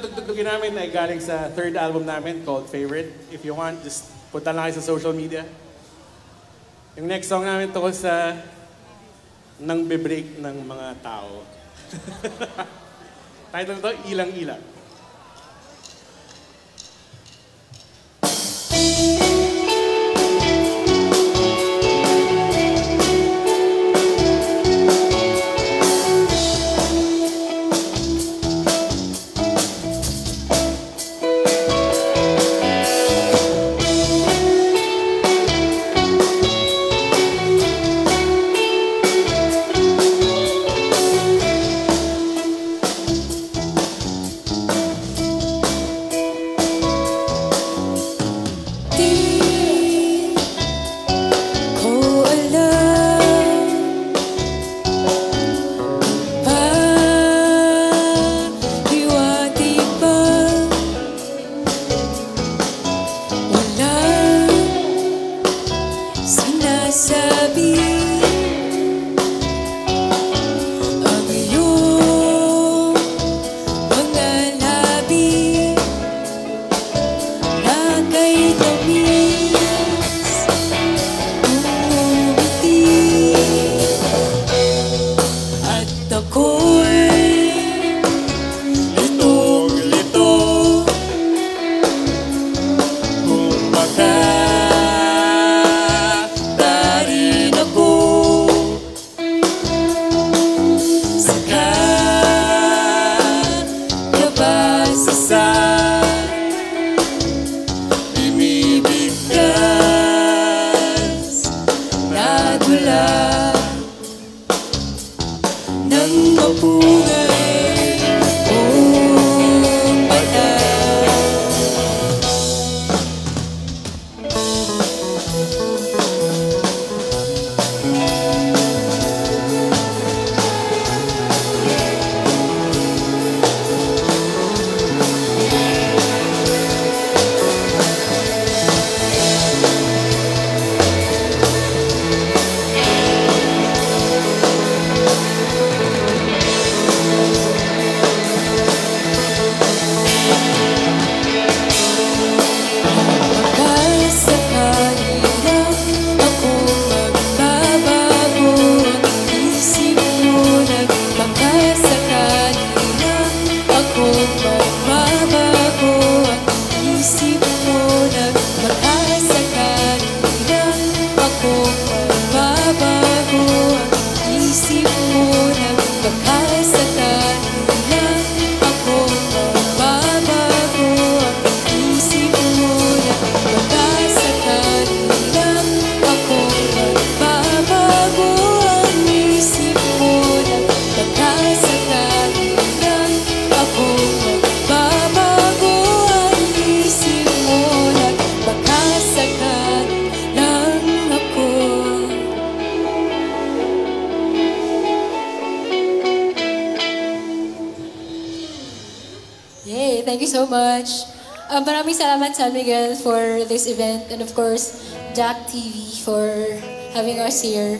Tugtugtugin namin ay galing sa third album namin called Favorite. If you want, just punta lang sa social media. Yung next song namin tungkol sa nang be-break ng mga tao. Title nito, Ilang-Ilang. Ng so much. Uh, maraming salamat San Miguel for this event and of course, Jack TV for having us here.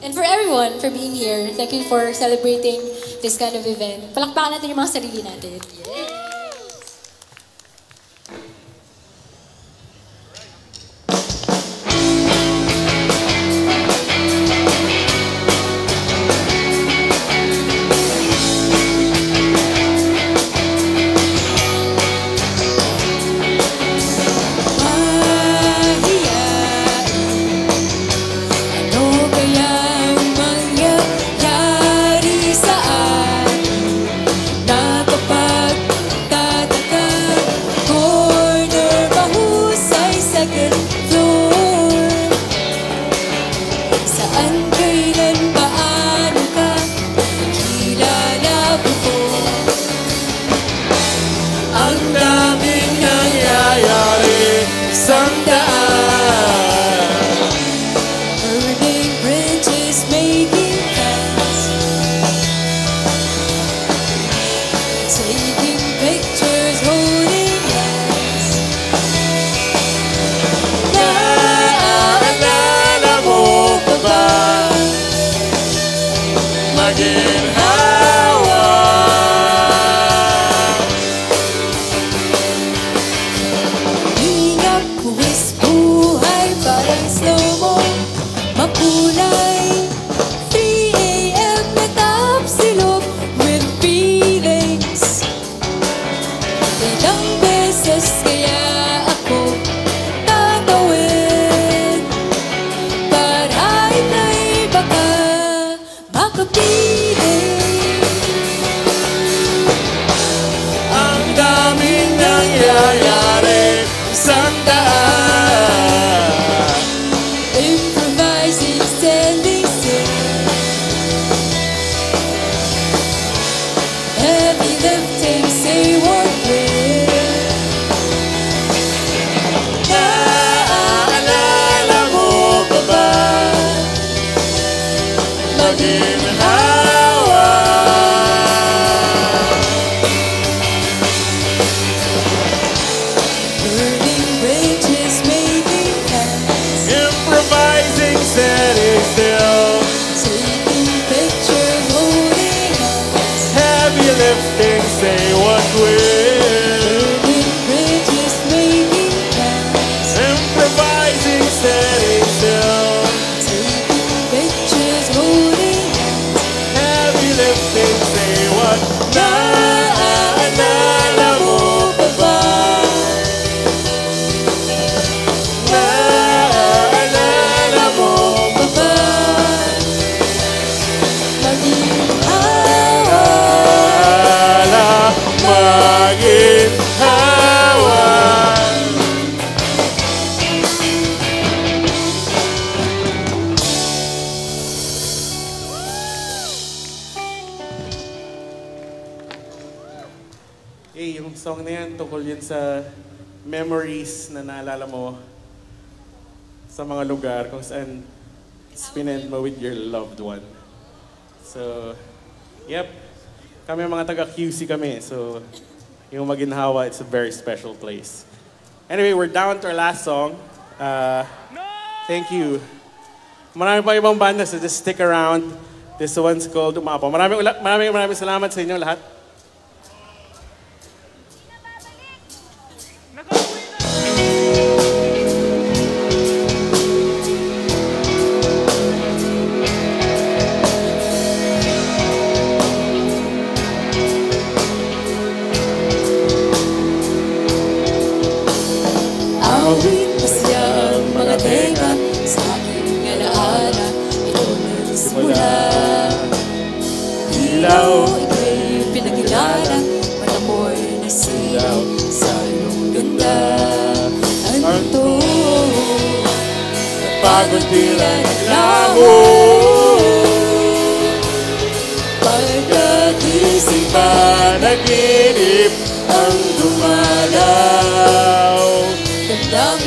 And for everyone for being here. Thank you for celebrating this kind of event. Palakpakan natin yung mga sarili natin. Mahiyain yun sa memories na naalala mo sa mga lugar kung saan spinend mo with your loved one. So, yep. Kami mga taga QC kami. So, yung Maginhawa, it's a very special place. Anyway, we're down to our last song. Uh, thank you. Marami pa ibang banda, so just stick around. This one's called Umapaw. Maraming, maraming, maraming salamat sa inyo lahat. Ilaw, ika'y pinakilala. Mata mo'y nasilaw sa iyong ganda. Ano to? Pagod tila Naglaho. Pagkagising pa Panaginip ang dumalaw. Damdamin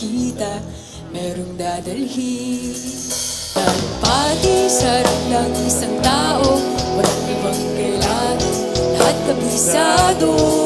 muling pagkikita Merong dadalhin. Talpati sa harap ng isang tao Walang ibang kailangan. Lahat kabisado